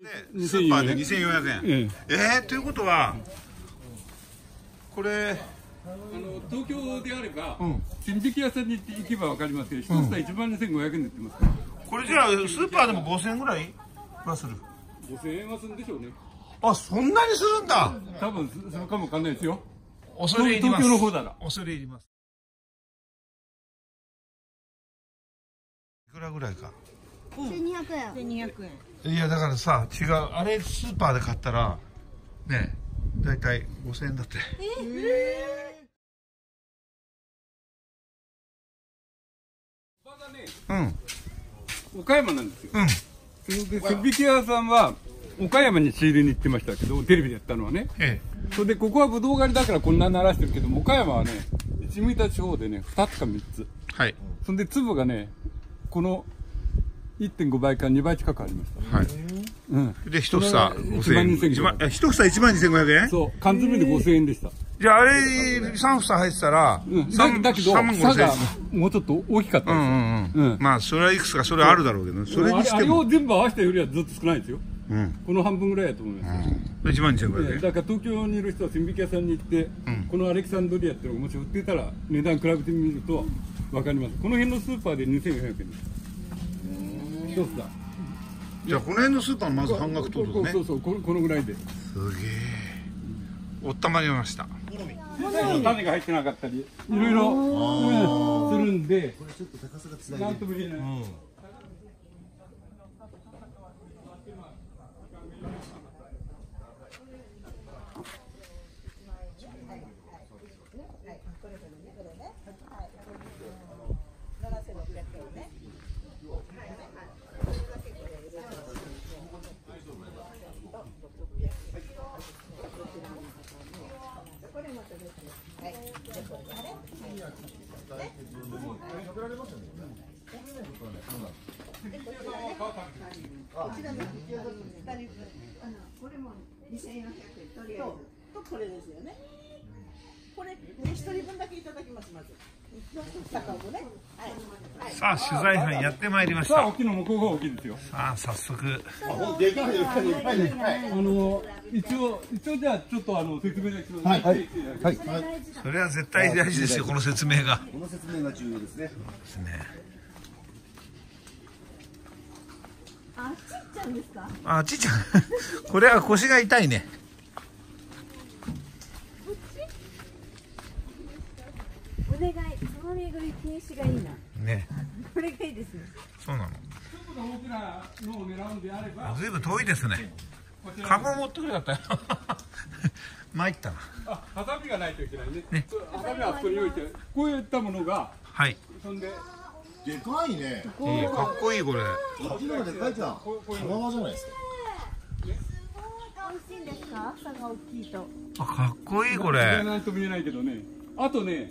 でスーパーで2400円。ええ。ー、ということはこれあの東京であれば、ん。千引屋さんに行けばわかりますけど、一つは1万2500円で売ってます。から、これじゃあスーパーでも5000円ぐらいはする？5000円はするんでしょうね。あそんなにするんだ。多分するかもわかんないですよ。恐れ入ります。東京の方なら。恐れ入ります。いくらぐらいか1200円。1200円。いやだからさ違うあれスーパーで買ったらねだいたい5000円だって。うん。岡山なんですよ。うん。それで、千引屋さんは、岡山に仕入れに行ってましたけど、テレビでやったのはね。えそれで、ここはぶどう狩りだからこんな鳴らしてる。けども、岡山はね、一味田地方でね、2つか3つ。えはい。そんで、粒がね、この1.5倍から2倍近くありました。はい。うん。で一房5000円。1一万え一房1万2500円？そう、缶詰で5000円でした。じゃああれ3房入ってたらうん、だけど、3万差5000円。がもうちょっと大きかったうん。うんうん、まあそれはいくつかそれはあるだろうけどそれにしあれあれてもを全部合わせたよりはずっと少ないですよ。うん。この半分ぐらいだと思いますよ。1万2500円。ええ。だから東京にいる人は千引き屋さんに行って、このアレキサンドリアっていうのがもし売ってたら値段比べてみると分かります。この辺のスーパーで2400円です一つだ。じゃあこの辺のスーパーのまず半額取るとね。そうそうこのこのぐらいで。すげえ。おったまりました。種が入ってなかったりいろいろ、うんするんでこれちょっと高さがつなんとも言えない、これも2400円とりあえず。とこれですよね。これね一人分だけいただきますまず。高尾ねはいはい。さあ取材班やってまいりました。さあ大きいの向こうが大きいですよ。さあ早速。あの一応一応じゃあちょっとあの説明が必要はい、はい。それは絶対大事ですよこの説明が。この説明が重要ですね。ですねあちっちゃんですか？あちっちゃん。これは腰が痛いね。お願い。つまみ食い禁止がいいな。ね。これがいいですね。そうなの。大きなのを狙うんであれば。ずいぶん遠いですね。カゴ持ってくれかったよ。参ったな。あハサミがないといけないね。ね。ハサミはあそこに置いて。こういったものがはい。そんででかいね。いいかっこいいこれ。こっちの方がでかいじゃん。じゃないですか。美味しいんですか？朝が大きいと。あかっこいいこれ。れなんとも言えないけどね。あとね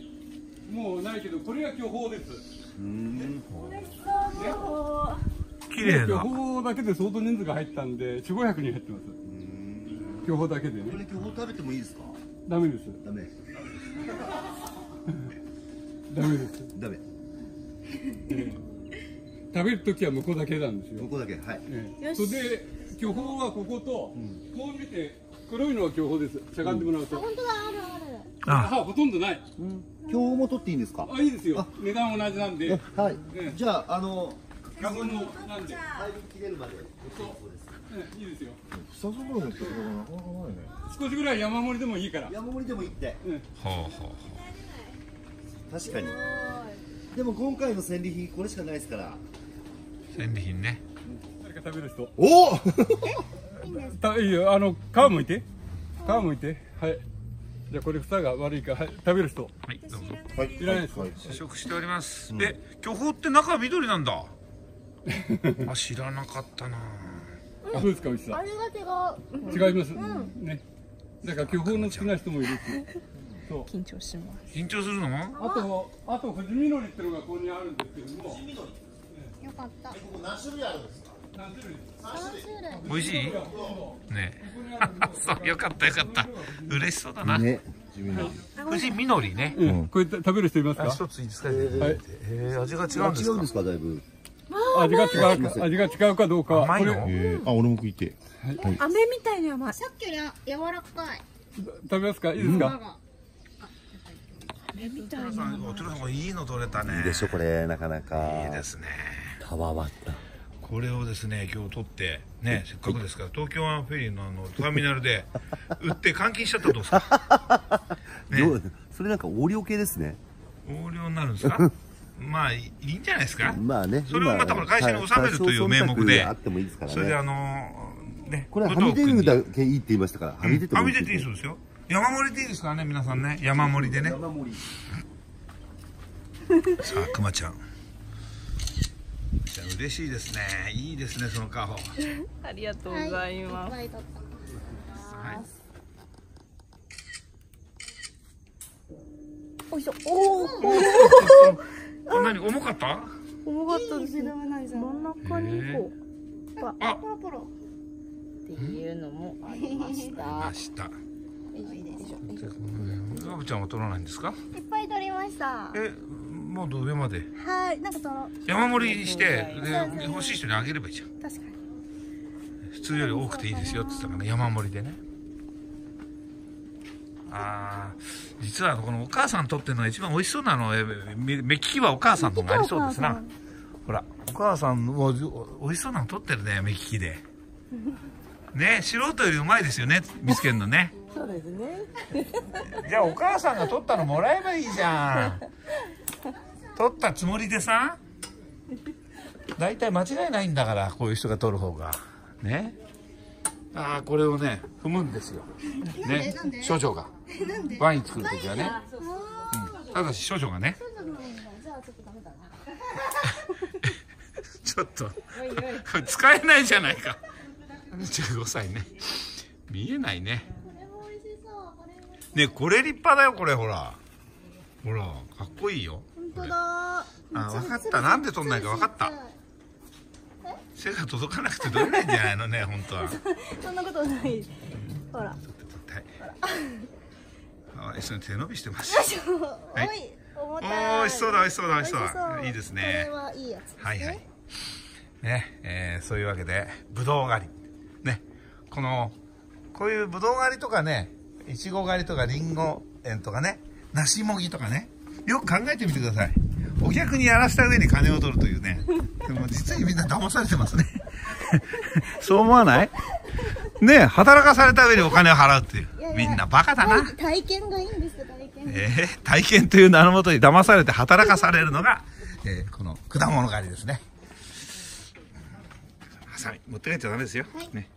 もうないけどこれが巨峰です。綺麗巨な峰だけで相当人数が入ったんで4 5 0 0人入ってます。巨峰だけでこれね今日食べてもいいですか？ダメです。ダメ。ダメです、ダメ。え え食べるときは向こうだけなんですよ。ここだけ。はい。ええ。それで巨峰はここと、こう見て黒いのは巨峰です。しゃがんでもらうと、本当だあるある。あ歯ほとんどない。今日も取っていいんですか？あいいですよ。値段同じなんで。はい。ええ。じゃああの巨峰のなんで、入り切れるまで。ええいいですよ。久しぶりのところがな。かなかないね。少しぐらい山盛りでもいいから、山盛りでもいいって。ほうほうほ確かに。でも今回の戦利品これしかないですから。う戦利品ね。誰か食べる人。おお。たいいよ。あの皮むいて。皮むいて。はい。じゃあこれ房が悪いから、はい、食べる人。はいどうぞ。はい。いらないです。はい。試食しております、え巨峰って中は緑なんだ。あ知らなかったな。どうですか美味しさ。あれが違う違います、ね。だから巨峰の好きな人もいるし緊張します。緊張するの？あとあと富士みのりっていうのがここにあるんですけども。よかった。ここ何種類あるんですか？何種類？3種類？美味しい？ね。そうよかったよかった。嬉しそうだな、ね。富士みのりね、うん、これ食べる人いますか？あ一ついいですか、はい。えー、味が違うんですか？違うんですか？だいぶ。味が違うか味が違うかどうか。は甘いの？えー、あ、俺も食いてえ。飴みたいに甘い。さっきより柔らかい。食べますか？いいですか、お父さんお父さんいいの取れたねいいでしょ、これ、なかなか。いいですねたわわった。これをですね今日取ってねせっかくですから東京湾フェリーのあのターミナルで 売って換金しちゃったらどうですか？ねどうそれなんか横領系ですね。横領になるんですか？まあいいんじゃないですか？まあね。それをまたこれ会社に納めるという名目であってもいいですからそれであね。のねこれはみ出るだけいいって言いましたから、はみ出てもはみ出ていいそうですよ山盛りでいいですからね皆さんね。山盛りでね。さあくまちゃん。じゃあ嬉しいですね。いいですねそのカホありがとうございます、はい、取った。はいおいしょ。おおこんなに重かった？重かったですね。真ん中にこう。あ。ポロポロ。っていうのもありました明日ガブちゃんは取らないんですか？いっぱい取りました。えもう上まで？はい、なんかその、山盛りにしてで欲しい人にあげればいいじゃん。確かに。普通より多くていいですよって言ったからね山盛りでね。あー実はこのお母さんとってるのが一番美味しそうなのえ目目利きはお母さんの方がありそうですな。ほらお母さんも美味しそうなの取ってるね目利きで。ね素人よりうまいですよね見つけるのねそうですね。じゃあお母さんが取ったのもらえばいいじゃん。取ったつもりでさ。大体間違いないんだからこういう人が取る方が。ね。ああこれをね踏むんですよ。ね。少女が。ワイン作る時はね、うん、ただし少女がね。じゃあちょっとダメだな。ちょっと。これ使えないじゃないか。15歳ね。見えないねねこれ立派だよこれほら。ほらかっこいいよ。本当だ。あ分かった。なんで取んないか分かった。背が届かなくて取れないんじゃないのね本当は。そんなことない。ほら。はいあ一緒に手伸びしてます。おはい。おたい。ー美味しそうだ美味しそうだ美味しそうだ。いいですね。これはいいやつですね。はいはい。ねえーそういうわけでぶどう狩り。ねこのこういうぶどう狩りとかねいちご狩りとかりんご園とかね梨もぎとかねよく考えてみてくださいお客にやらせた上に金を取るというねでも実にみんな騙されてますね そう思わない？ねえ働かされた上にお金を払うっていうやいやみんなバカだな体体験がいいんですよ、体験。えー体験という名のもとに騙されて働かされるのが、えーこの果物狩りですね。ハサミ持って帰っちゃダメですよ。ね。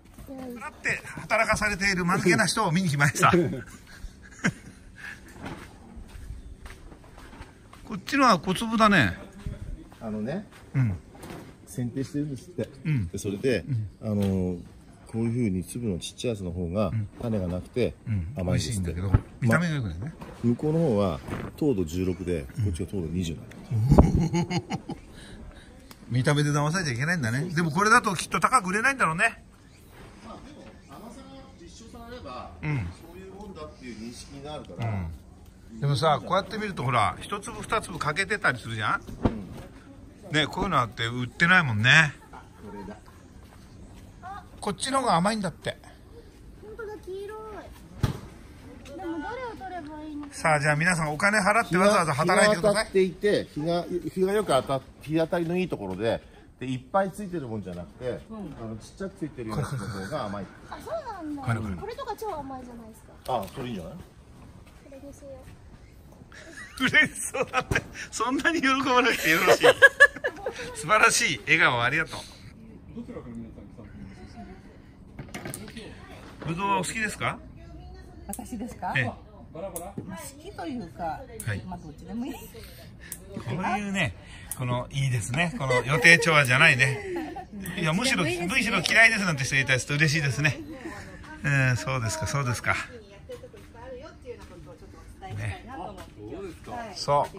だって働かされている間抜けな人を見に来ました。こっちのは小粒だね。あのね、うん。剪定してるんですって。うんでそれで、あのーこういう風に粒のちっちゃいやつの方が、種がなくてうん。美甘いんですって。味しいんだけど、見た目が良くないね。向こうの方は糖度16で、こっちが糖度20なの。見た目で騙されちゃいけないんだね。でもこれだときっと高く売れないんだろうね。そういうもんだっていう認識があるから、でもさこうやって見るとほら一粒二粒欠けてたりするじゃん、ねこういうのあって売ってないもんね。これだ。こっちの方が甘いんだって。本当だ、黄色い。でも、どれを取ればいいのさあじゃあ皆さんお金払ってわざわざ働いてください。日が当たっていて日が日がよく当たっ日当たりのいいところででいっぱいついてるもんじゃなくて、あのちっちゃくついてるようなやつの方が甘い。あ、そうなんだ。これとか超甘いじゃないですか。あそれいいんじゃない？これですよ。嬉しそう。だってそんなに喜ばなくてよろしい。素晴らしい笑顔ありがとう。どちらから皆さん来たんですぶどうはお好きですか？私ですか？ええバラバラ？好きというか、はい。まあどっちでもいい。こういうねこのいいですね。この予定調和じゃないね。いやむしろむしろ嫌いですなんて人いたりすると嬉しいですね。うんそうですかそうですか。ね。そう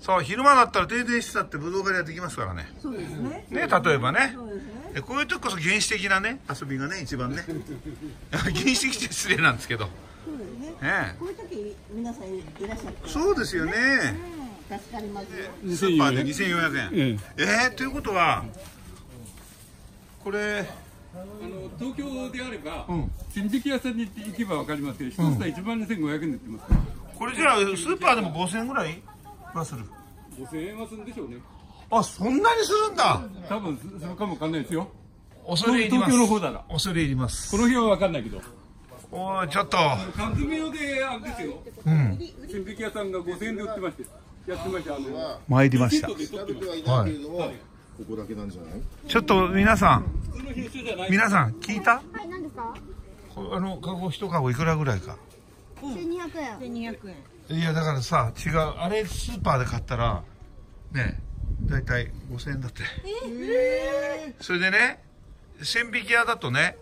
そう。昼間だったら停電してたって武道館でできますからね。そうですね。ね例えばね。そうですね。でこういう時こそ原始的なね遊びがね一番ね。原始的って失礼なんですけどそうですね。ね。こういう時皆さんいらっしゃって。そうですよね。助かりますスーパーで2400円。ええ。えー、ということはこれあの東京であれば、ん。千引き屋さんに行けばわかりますけど、一つは1万2500円で売ってます。から、これじゃあスーパーでも5000円ぐらいはする？5000円はするんでしょうね。あそんなにするんだ。多分すするかもわかんないですよ。恐れ入ります。東京の方なら。恐れ入ります。この辺はわかんないけど。おーちょっと。缶詰用であれですよ。うん。千引き屋さんが5000円で売ってまして、やってました。あの、参りました。はい。ここだけなんじゃない？ちょっと皆さん。皆さん聞いた？はい何ですか？こあのカゴ一カゴいくらぐらいか。1200円。1200円。いやだからさ違うあれスーパーで買ったらね大体5000円だって。それでね千匹屋だとね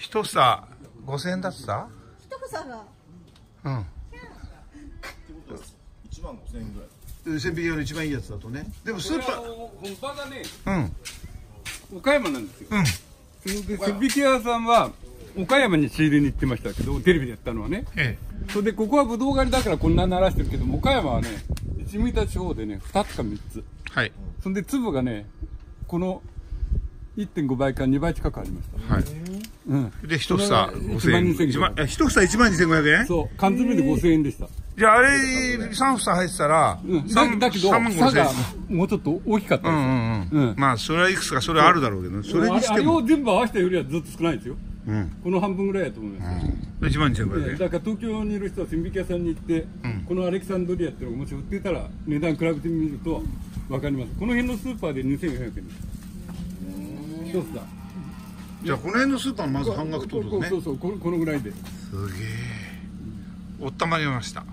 一房5000円だってさ一房が。うん。1万5000円ぐらい。千匹屋の一番いいやつだとね。でもスーパこれあの本場がね、ーうん。岡山なんですよ。うん。で千引き屋さんは岡山に仕入れに行ってましたけどテレビでやったのはね。えそれでここはぶどう狩りだからこんな鳴らしてるけども岡山はね一見た地方でね2つか3つ。えはい。そんで粒がねこの1.5倍から2倍近くありました。はいうんで一房それは5000円。12500一万え一房1万2500円？そう缶詰で5000円でした、じゃああれ三房入ってたらうん、だ三だけど三万差5000円。がもうちょっと大きかったうんですよ、うん。うん、まあそれはいくつかそれはあるだろうけどそれにしあれてもを全部合わせたよりはずっと少ないですよ。うん。この半分ぐらいだと思います。よ、1万2500円。ええだから東京にいる人は千引き屋さんに行って、このアレキサンドリアっていうのがもし売ってたら値段比べてみると分かります。この辺のスーパーで2400円です。一つだじゃあこの辺のスーパーのまず半額取るとね。そうそうこのこのぐらいで。すげえ。おったまりました